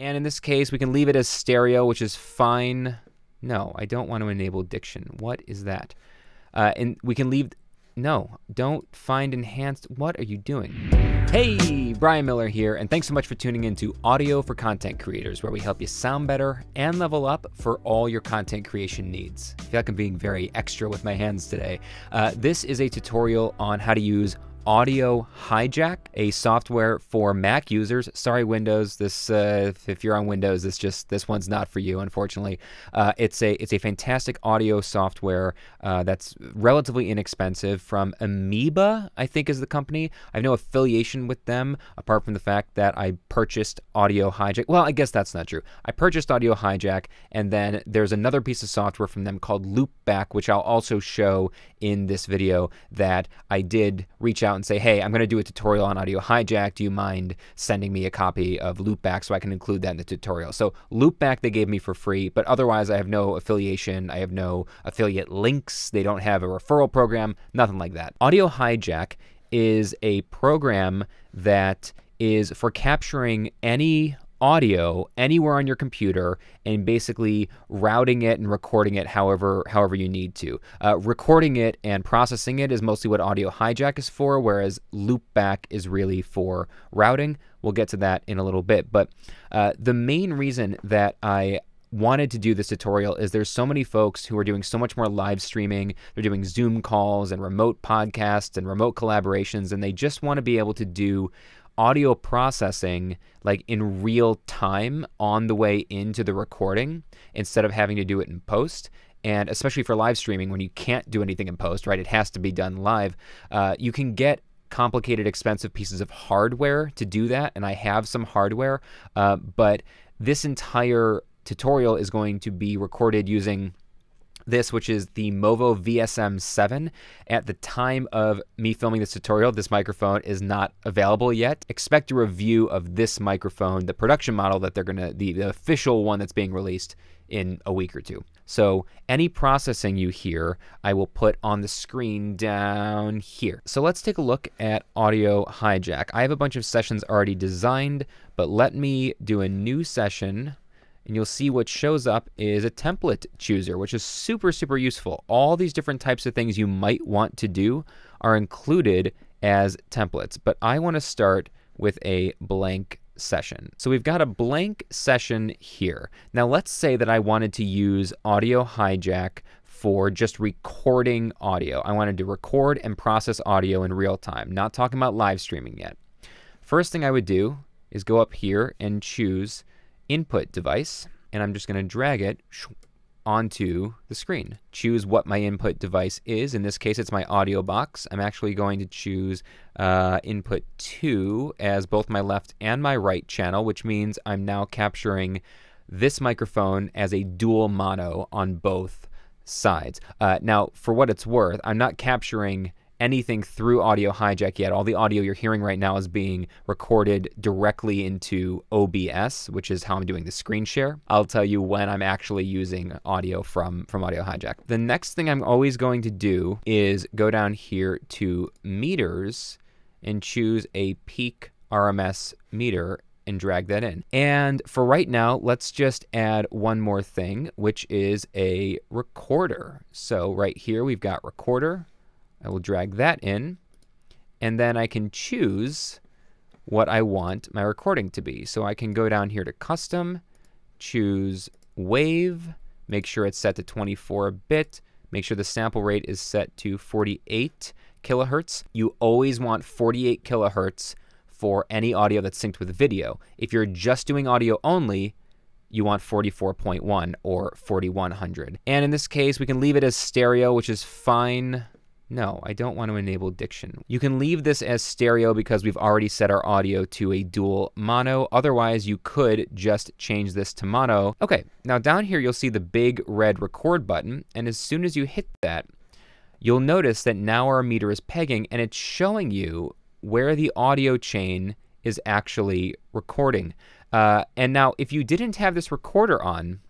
And in this case, we can leave it as stereo, which is fine. No, I don't want to enable diction. What is that? Uh, and we can leave no, don't find enhanced. What are you doing? Hey, Brian Miller here, and thanks so much for tuning in to Audio for Content Creators, where we help you sound better and level up for all your content creation needs. I feel like I'm being very extra with my hands today. Uh, this is a tutorial on how to use Audio Hijack, a software for Mac users. Sorry, Windows. This, uh, if you're on Windows, this just this one's not for you, unfortunately. Uh, it's a it's a fantastic audio software uh, that's relatively inexpensive from Amoeba, I think is the company. I have no affiliation with them apart from the fact that I purchased Audio Hijack. Well, I guess that's not true. I purchased Audio Hijack, and then there's another piece of software from them called Loopback, which I'll also show in this video that I did reach out and say, hey, I'm going to do a tutorial on audio hijack. Do you mind sending me a copy of Loopback so I can include that in the tutorial? So Loopback they gave me for free, but otherwise I have no affiliation. I have no affiliate links. They don't have a referral program, nothing like that. Audio hijack is a program that is for capturing any audio anywhere on your computer and basically routing it and recording it however however you need to. Uh, recording it and processing it is mostly what audio hijack is for, whereas loopback is really for routing. We'll get to that in a little bit. But uh, the main reason that I wanted to do this tutorial is there's so many folks who are doing so much more live streaming. They're doing Zoom calls and remote podcasts and remote collaborations, and they just want to be able to do audio processing like in real time on the way into the recording instead of having to do it in post. And especially for live streaming, when you can't do anything in post, right? It has to be done live. Uh, you can get complicated, expensive pieces of hardware to do that. And I have some hardware, uh, but this entire tutorial is going to be recorded using this, which is the Movo VSM7. At the time of me filming this tutorial, this microphone is not available yet. Expect a review of this microphone, the production model that they're gonna, the, the official one that's being released in a week or two. So any processing you hear, I will put on the screen down here. So let's take a look at Audio Hijack. I have a bunch of sessions already designed, but let me do a new session and you'll see what shows up is a template chooser, which is super, super useful. All these different types of things you might want to do are included as templates, but I want to start with a blank session. So we've got a blank session here. Now let's say that I wanted to use Audio Hijack for just recording audio. I wanted to record and process audio in real time, not talking about live streaming yet. First thing I would do is go up here and choose input device, and I'm just going to drag it onto the screen. Choose what my input device is. In this case, it's my audio box. I'm actually going to choose uh, input 2 as both my left and my right channel, which means I'm now capturing this microphone as a dual mono on both sides. Uh, now, for what it's worth, I'm not capturing anything through Audio Hijack yet. All the audio you're hearing right now is being recorded directly into OBS, which is how I'm doing the screen share. I'll tell you when I'm actually using audio from, from Audio Hijack. The next thing I'm always going to do is go down here to meters and choose a peak RMS meter and drag that in. And for right now, let's just add one more thing, which is a recorder. So right here, we've got recorder. I will drag that in, and then I can choose what I want my recording to be. So I can go down here to custom, choose wave, make sure it's set to 24 bit, make sure the sample rate is set to 48 kilohertz. You always want 48 kilohertz for any audio that's synced with video. If you're just doing audio only, you want 44.1 or 4100. And in this case, we can leave it as stereo, which is fine. No, I don't want to enable diction. You can leave this as stereo because we've already set our audio to a dual mono. Otherwise, you could just change this to mono. Okay, now down here you'll see the big red record button, and as soon as you hit that, you'll notice that now our meter is pegging and it's showing you where the audio chain is actually recording. Uh, and now, if you didn't have this recorder on,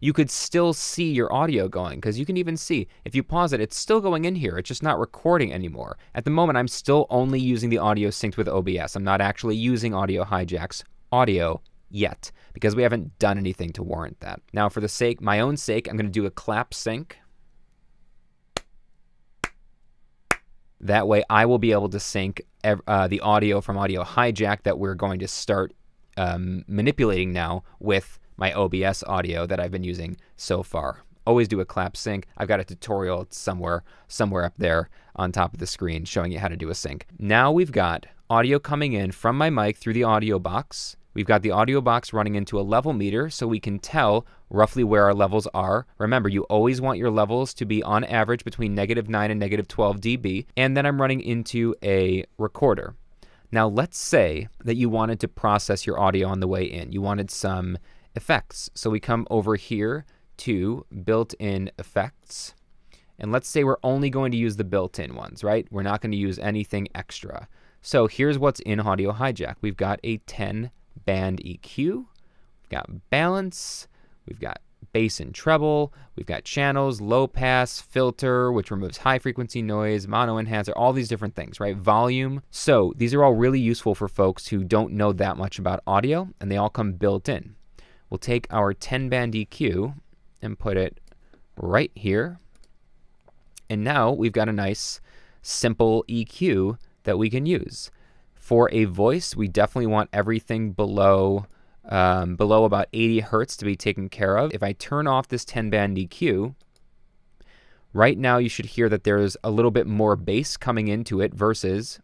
you could still see your audio going because you can even see if you pause it, it's still going in here. It's just not recording anymore. At the moment, I'm still only using the audio synced with OBS. I'm not actually using Audio Hijack's audio yet because we haven't done anything to warrant that. Now, for the sake, my own sake, I'm going to do a clap sync. That way, I will be able to sync uh, the audio from Audio Hijack that we're going to start um, manipulating now with my OBS audio that I've been using so far. Always do a clap sync. I've got a tutorial somewhere, somewhere up there on top of the screen showing you how to do a sync. Now we've got audio coming in from my mic through the audio box. We've got the audio box running into a level meter so we can tell roughly where our levels are. Remember, you always want your levels to be on average between negative 9 and negative 12 dB. And then I'm running into a recorder. Now, let's say that you wanted to process your audio on the way in. You wanted some effects. So we come over here to built-in effects. And let's say we're only going to use the built-in ones, right? We're not going to use anything extra. So here's what's in Audio Hijack. We've got a 10 band EQ, we've got balance, we've got bass and treble, we've got channels, low pass, filter, which removes high frequency noise, mono enhancer, all these different things, right? Volume. So these are all really useful for folks who don't know that much about audio, and they all come built in. We'll take our 10 band EQ and put it right here. And now we've got a nice simple EQ that we can use. For a voice, we definitely want everything below um, below about 80 hertz to be taken care of. If I turn off this 10 band EQ, right now you should hear that there's a little bit more bass coming into it versus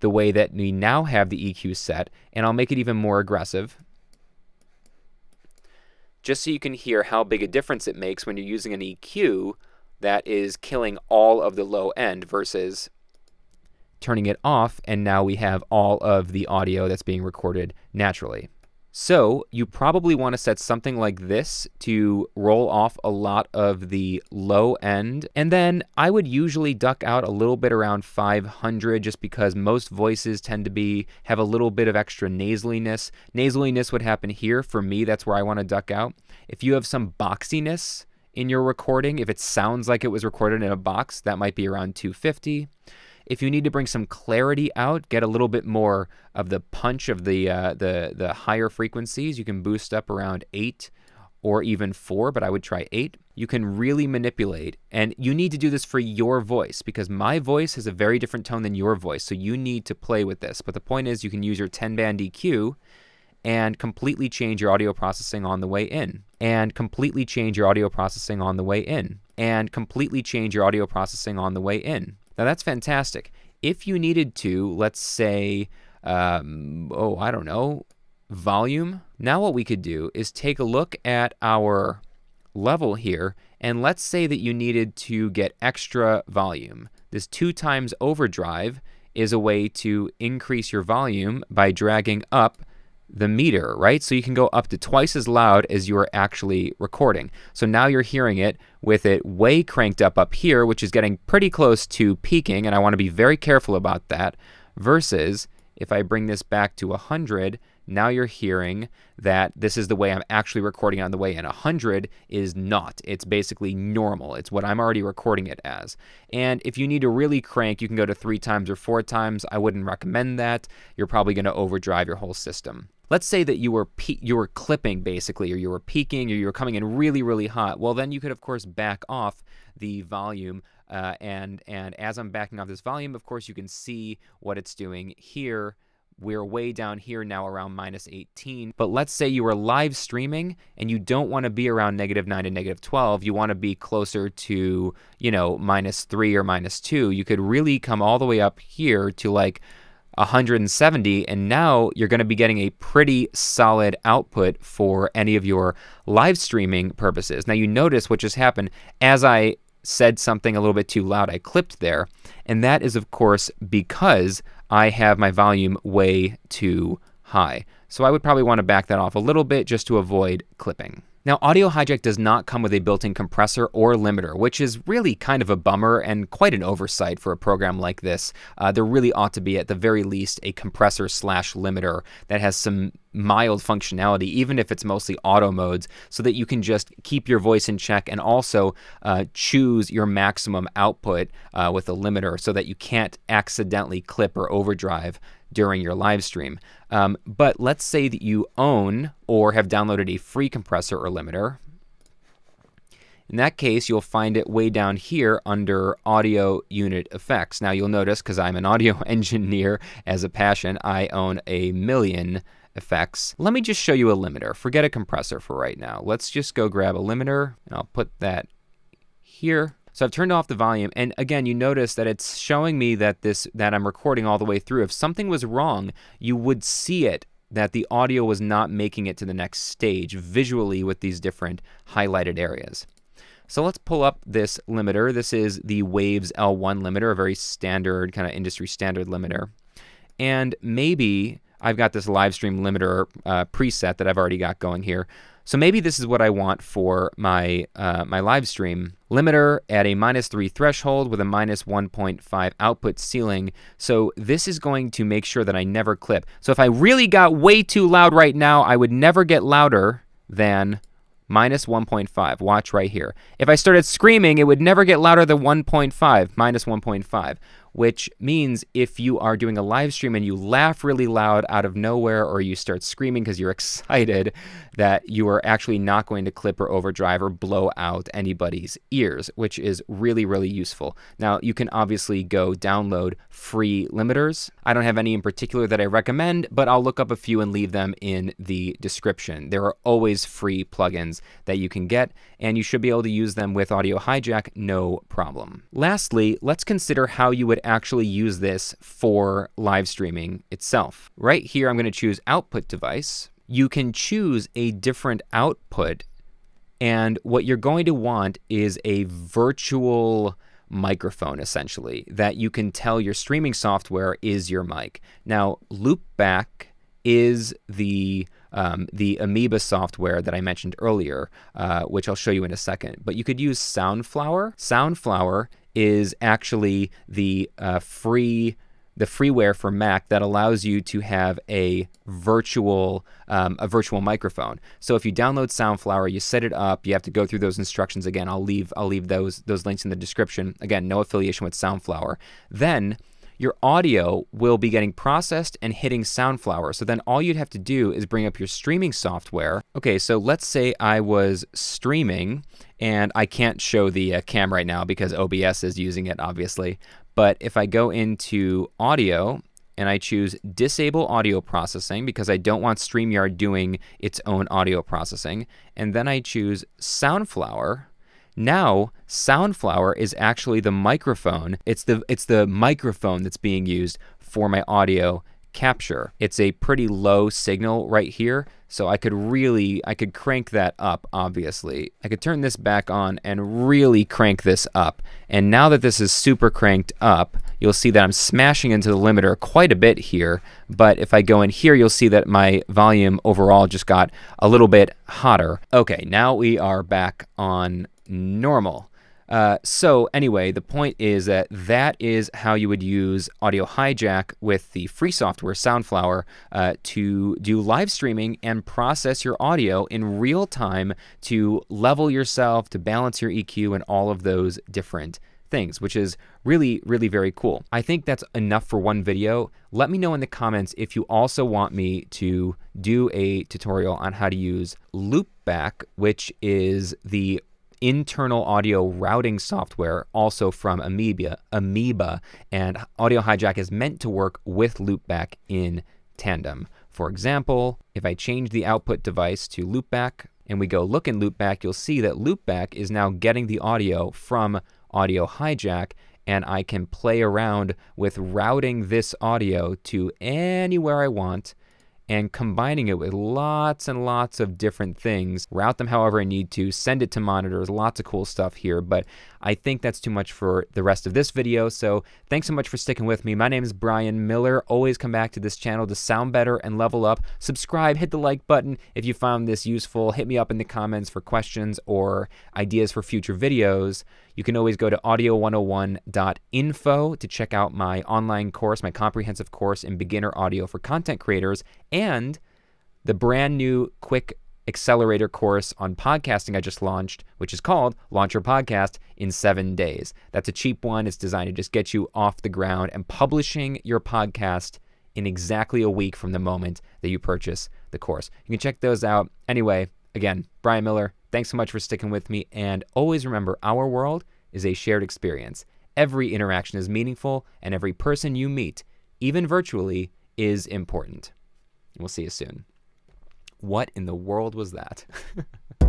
the way that we now have the EQ set. And I'll make it even more aggressive just so you can hear how big a difference it makes when you're using an EQ that is killing all of the low end versus turning it off, and now we have all of the audio that's being recorded naturally. So you probably want to set something like this to roll off a lot of the low end. And then I would usually duck out a little bit around 500 just because most voices tend to be have a little bit of extra nasaliness. Nasaliness would happen here. For me, that's where I want to duck out. If you have some boxiness in your recording, if it sounds like it was recorded in a box, that might be around 250. If you need to bring some clarity out, get a little bit more of the punch of the uh, the the higher frequencies, you can boost up around eight or even four, but I would try eight. You can really manipulate, and you need to do this for your voice because my voice has a very different tone than your voice, so you need to play with this. But the point is, you can use your 10 band EQ and completely change your audio processing on the way in, and completely change your audio processing on the way in, and completely change your audio processing on the way in. Now that's fantastic. If you needed to, let's say, um, oh, I don't know, volume. Now what we could do is take a look at our level here, and let's say that you needed to get extra volume. This two times overdrive is a way to increase your volume by dragging up the meter, right? So you can go up to twice as loud as you are actually recording. So now you're hearing it with it way cranked up up here, which is getting pretty close to peaking, and I want to be very careful about that, versus if I bring this back to 100, now you're hearing that this is the way I'm actually recording on the way in. 100 is not. It's basically normal. It's what I'm already recording it as. And if you need to really crank, you can go to three times or four times. I wouldn't recommend that. You're probably going to overdrive your whole system. Let's say that you were you were clipping basically, or you were peaking, or you were coming in really, really hot. Well, then you could of course back off the volume, uh, and and as I'm backing off this volume, of course you can see what it's doing here. We're way down here now around minus 18. But let's say you are live streaming and you don't want to be around negative 9 to negative 12. You want to be closer to, you know, minus 3 or minus 2. You could really come all the way up here to like 170 and now you're going to be getting a pretty solid output for any of your live streaming purposes. Now you notice what just happened as I said something a little bit too loud, I clipped there, and that is of course because I have my volume way too high. So I would probably want to back that off a little bit just to avoid clipping. Now, Audio Hijack does not come with a built-in compressor or limiter, which is really kind of a bummer and quite an oversight for a program like this. Uh, there really ought to be, at the very least, a compressor slash limiter that has some mild functionality, even if it's mostly auto modes, so that you can just keep your voice in check and also uh, choose your maximum output uh, with a limiter so that you can't accidentally clip or overdrive during your live stream. Um, but let's say that you own or have downloaded a free compressor or limiter. In that case, you'll find it way down here under audio unit effects. Now you'll notice, because I'm an audio engineer as a passion, I own a million effects. Let me just show you a limiter. Forget a compressor for right now. Let's just go grab a limiter, and I'll put that here. So I've turned off the volume, and again, you notice that it's showing me that this that I'm recording all the way through. If something was wrong, you would see it that the audio was not making it to the next stage visually with these different highlighted areas. So let's pull up this limiter. This is the Waves L1 limiter, a very standard kind of industry standard limiter. And maybe I've got this live stream limiter uh, preset that I've already got going here. So maybe this is what I want for my uh, my live stream limiter at a minus 3 threshold with a minus 1.5 output ceiling. So this is going to make sure that I never clip. So if I really got way too loud right now, I would never get louder than minus 1.5. Watch right here. If I started screaming, it would never get louder than 1.5, minus 1.5 which means if you are doing a live stream and you laugh really loud out of nowhere or you start screaming because you're excited, that you are actually not going to clip or overdrive or blow out anybody's ears, which is really, really useful. Now, you can obviously go download free limiters. I don't have any in particular that I recommend, but I'll look up a few and leave them in the description. There are always free plugins that you can get, and you should be able to use them with Audio Hijack no problem. Lastly, let's consider how you would actually use this for live streaming itself. Right here, I'm going to choose output device. You can choose a different output, and what you're going to want is a virtual microphone essentially that you can tell your streaming software is your mic. Now, Loopback is the um, the Amoeba software that I mentioned earlier, uh, which I'll show you in a second. But you could use Soundflower. Soundflower is actually the uh, free the freeware for Mac that allows you to have a virtual um, a virtual microphone. So if you download Soundflower, you set it up. You have to go through those instructions again. I'll leave I'll leave those those links in the description. Again, no affiliation with Soundflower. Then your audio will be getting processed and hitting Soundflower. So then all you'd have to do is bring up your streaming software. Okay, so let's say I was streaming and I can't show the uh, cam right now because OBS is using it, obviously. But if I go into audio and I choose disable audio processing because I don't want StreamYard doing its own audio processing, and then I choose Soundflower, now, Soundflower is actually the microphone. It's the it's the microphone that's being used for my audio capture. It's a pretty low signal right here, so I could really I could crank that up obviously. I could turn this back on and really crank this up. And now that this is super cranked up, you'll see that I'm smashing into the limiter quite a bit here, but if I go in here, you'll see that my volume overall just got a little bit hotter. Okay, now we are back on normal. Uh, so anyway, the point is that that is how you would use Audio Hijack with the free software Soundflower uh, to do live streaming and process your audio in real time to level yourself, to balance your EQ, and all of those different things, which is really, really very cool. I think that's enough for one video. Let me know in the comments if you also want me to do a tutorial on how to use Loopback, which is the internal audio routing software also from Amoeba, Amoeba, and Audio Hijack is meant to work with Loopback in tandem. For example, if I change the output device to Loopback and we go look in Loopback, you'll see that Loopback is now getting the audio from Audio Hijack and I can play around with routing this audio to anywhere I want and combining it with lots and lots of different things. Route them however I need to, send it to monitors, lots of cool stuff here, but I think that's too much for the rest of this video, so thanks so much for sticking with me. My name is Brian Miller. Always come back to this channel to sound better and level up. Subscribe, hit the like button if you found this useful. Hit me up in the comments for questions or ideas for future videos. You can always go to audio101.info to check out my online course, my comprehensive course in beginner audio for content creators, and the brand new quick accelerator course on podcasting I just launched, which is called Launch Your Podcast in Seven Days. That's a cheap one. It's designed to just get you off the ground and publishing your podcast in exactly a week from the moment that you purchase the course. You can check those out. Anyway, again, Brian Miller, thanks so much for sticking with me. And always remember our world is a shared experience. Every interaction is meaningful, and every person you meet, even virtually, is important. We'll see you soon. What in the world was that?